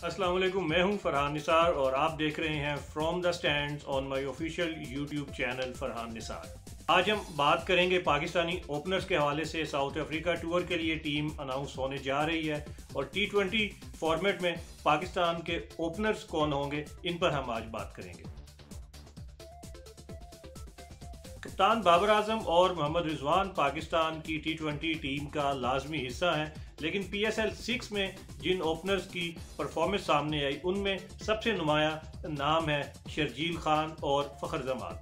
अस्सलाम वालेकुम, मैं हूँ फरहान निसार और आप देख रहे हैं from the stand on my official YouTube channel Farhan Nisar. आज हम बात करेंगे पाकिस्तानी ओपनर्स के हवाले से साउथ अफ्रीका टूर के लिए टीम अनाउंस होने जा रही है और टी ट्वेंटी फॉर्मेट में पाकिस्तान के ओपनर्स कौन होंगे, इन पर हम आज बात करेंगे। कप्तान बाबर आज़म और मोहम्मद रिजवान पाकिस्तान की टी ट्वेंटी टीम का लाजमी हिस्सा हैं, लेकिन पी एस एल सिक्स में जिन ओपनर्स की परफॉर्मेंस सामने आई, उनमें सबसे नुमाया नाम है शर्जील खान और फ़खर जमान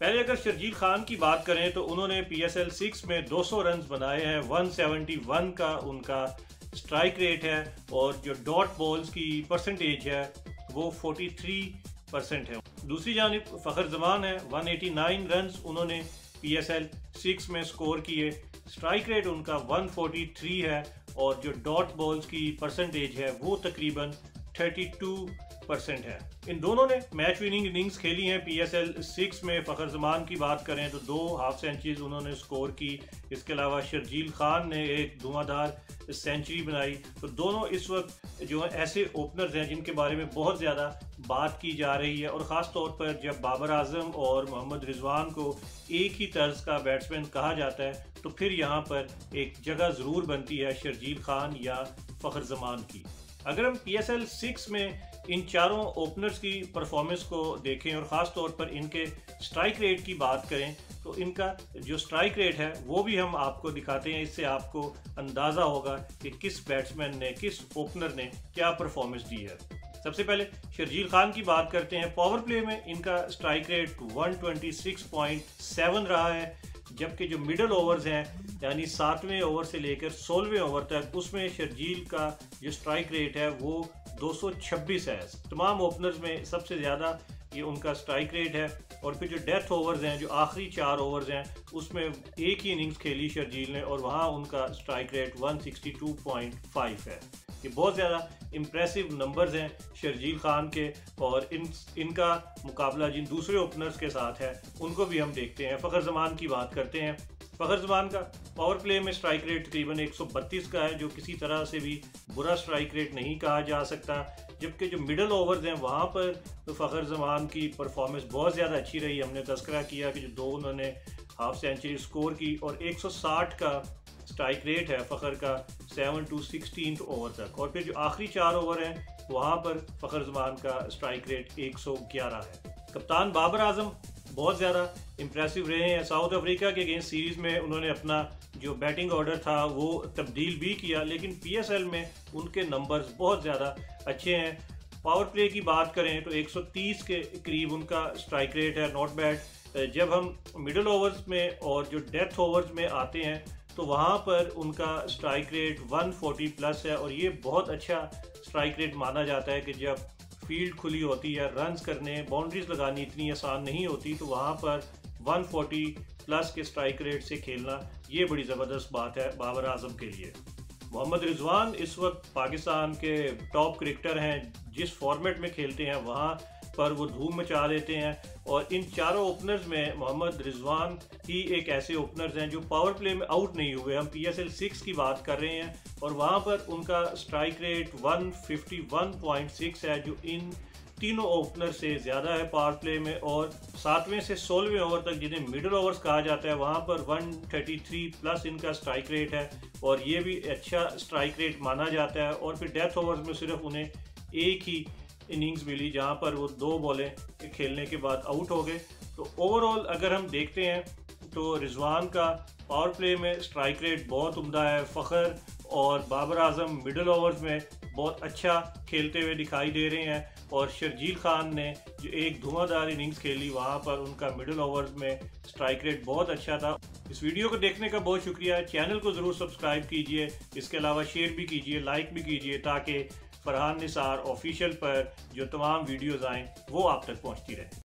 पहले अगर शर्जील खान की बात करें तो उन्होंने पी एस एल सिक्स में 200 रन बनाए हैं 171 का उनका स्ट्राइक रेट है, और जो डॉट बॉल्स की परसेंटेज है, वो 43 परसेंट है। दूसरी जानब फ़खर जमान है 189 रन उन्होंने पी एस एल सिक्स में स्कोर किए। स्ट्राइक रेट उनका 143 है और जो डॉट बॉल्स की परसेंटेज है, वो तकरीबन 32 परसेंट है। इन दोनों ने मैच विनिंग इनिंग्स खेली हैं। पी एस एल सिक्स में फ़खर जमान की बात करें तो दो हाफ़ सेंचुरीज उन्होंने स्कोर की। इसके अलावा शर्जील खान ने एक धुआंधार सेंचुरी बनाई। तो दोनों इस वक्त जो है, ऐसे ओपनर्स हैं जिनके बारे में बहुत ज़्यादा बात की जा रही है। और ख़ास तौर पर जब बाबर आज़म और मोहम्मद रिजवान को एक ही तर्ज का बैट्समैन कहा जाता है तो फिर यहाँ पर एक जगह ज़रूर बनती है शर्जील खान या फ़खर जमान की। अगर हम पी एस एल सिक्स में इन चारों ओपनर्स की परफॉर्मेंस को देखें और ख़ास तौर पर इनके स्ट्राइक रेट की बात करें तो इनका जो स्ट्राइक रेट है, वो भी हम आपको दिखाते हैं। इससे आपको अंदाज़ा होगा कि किस बैट्समैन ने, किस ओपनर ने क्या परफॉर्मेंस दी है। सबसे पहले शर्जील खान की बात करते हैं। पावर प्ले में इनका स्ट्राइक रेट 126.7 रहा है। जबकि जो मिडल ओवर्स हैं, यानी सातवें ओवर से लेकर सोलहवें ओवर तक, उसमें शर्जील का जो स्ट्राइक रेट है, वो 226 है। तमाम ओपनर्स में सबसे ज़्यादा ये उनका स्ट्राइक रेट है और फिर जो डेथ ओवर्स हैं, जो आखिरी चार ओवर्स हैं, उसमें एक ही इनिंग्स खेली शर्जील ने और वहाँ उनका स्ट्राइक रेट 162.5 है। ये बहुत ज़्यादा इम्प्रेसिव नंबर्स हैं शर्जील खान के और इन, इनका मुकाबला जिन दूसरे ओपनर्स के साथ है, उनको भी हम देखते हैं। फ़खर जमान की बात करते हैं। फ़खर जमान का पावर प्ले में स्ट्राइक रेट तकरीबन 132 का है, जो किसी तरह से भी बुरा स्ट्राइक रेट नहीं कहा जा सकता। जबकि जो मिडल ओवर्स हैं, वहाँ पर तो फ़खर जमान की परफॉर्मेंस बहुत ज़्यादा अच्छी रही। हमने तस्करा किया कि जो दो उन्होंने हाफ़ सेंचुरी स्कोर की और 160 का स्ट्राइक रेट है फ़खर का सेवन टू सिक्सटीन ओवर तक। और फिर जो आखिरी चार ओवर हैं, वहाँ पर फ़खर जमान का स्ट्राइक रेट 111 है। कप्तान बाबर आज़म बहुत ज़्यादा इम्प्रेसिव रहे हैं। साउथ अफ्रीका के अगेंस्ट सीरीज़ में उन्होंने अपना जो बैटिंग ऑर्डर था, वो तब्दील भी किया, लेकिन पीएसएल में उनके नंबर्स बहुत ज़्यादा अच्छे हैं। पावर प्ले की बात करें तो 130 के करीब उनका स्ट्राइक रेट है नॉट बैड जब हम मिडल ओवर्स में और जो डेथ ओवर्स में आते हैं तो वहाँ पर उनका स्ट्राइक रेट 140 प्लस है और ये बहुत अच्छा स्ट्राइक रेट माना जाता है कि जब फ़ील्ड खुली होती है रन्स करने बाउंड्रीज लगानी इतनी आसान नहीं होती तो वहाँ पर 140 प्लस के स्ट्राइक रेट से खेलना, ये बड़ी ज़बरदस्त बात है बाबर आज़म के लिए। मोहम्मद रिजवान इस वक्त पाकिस्तान के टॉप क्रिकेटर हैं, जिस फॉर्मेट में खेलते हैं, वहाँ पर वो धूम मचा देते हैं और इन चारों ओपनर्स में मोहम्मद रिजवान ही एक ऐसे ओपनर्स हैं जो पावर प्ले में आउट नहीं हुए। हम पी एस एल सिक्स की बात कर रहे हैं और वहाँ पर उनका स्ट्राइक रेट 151.6 है, जो इन तीनों ओपनर से ज़्यादा है पावर प्ले में और सातवें से सोलहवें ओवर तक जिन्हें मिडल ओवर्स कहा जाता है, वहाँ पर 133 प्लस इनका स्ट्राइक रेट है और ये भी अच्छा स्ट्राइक रेट माना जाता है और फिर डेथ ओवर्स में सिर्फ़ उन्हें एक ही इनिंग्स मिली, जहाँ पर वो दो बॉलें खेलने के बाद आउट हो गए। तो ओवरऑल अगर हम देखते हैं तो रिजवान का पावर प्ले में स्ट्राइक रेट बहुत उमदा है। फ़खर और बाबर आज़म मिडल ओवर्स में बहुत अच्छा खेलते हुए दिखाई दे रहे हैं और शर्जील खान ने जो एक धुआंधार इनिंग्स खेली, वहाँ पर उनका मिडल ओवर्स में स्ट्राइक रेट बहुत अच्छा था। इस वीडियो को देखने का बहुत शुक्रिया। चैनल को ज़रूर सब्सक्राइब कीजिए। इसके अलावा शेयर भी कीजिए लाइक भी कीजिए, ताकि फरहान निसार ऑफिशियल पर जो तमाम वीडियोज़ आएँ वो आप तक पहुँचती रहे।